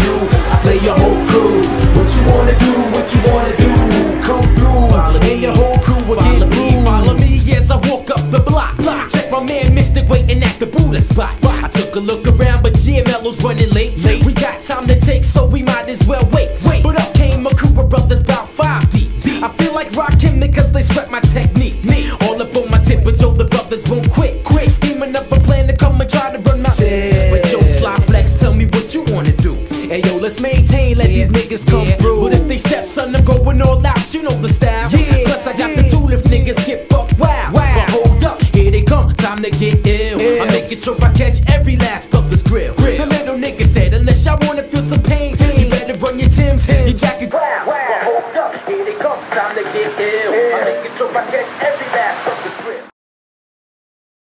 through, slay your whole crew. What you wanna do, what you wanna do, come through, and your whole crew will Follow get me, through. follow me as I walk up the block. block. Check my man Mystic waiting at the Buddha spot. I took a look around, but GMLO's running late. late. We got time to take, so we might as well wait. Wait. But up came a crew of brothers about five deep. deep. I feel like rockin' because they sweat my technique. Me. All up on my tip, but yo, the brothers won't quit. Quick, scheming up a plan to come and try let's maintain, let yeah. these niggas come yeah. through. But if they step, son, I'm going all out, you know the style. Yeah. Plus, I got yeah. the tool if niggas get fucked Wow, Wow. But hold up, here they come, time to get ill. Ill. I'm making sure I catch every last public's grill. grill. The little nigga said, unless y'all wanna feel some pain, pain. you better run your Tim's, Tim's. your jacket. Wow. Wow. But hold up, here they come, time to get ill. Ill. I'm making sure I catch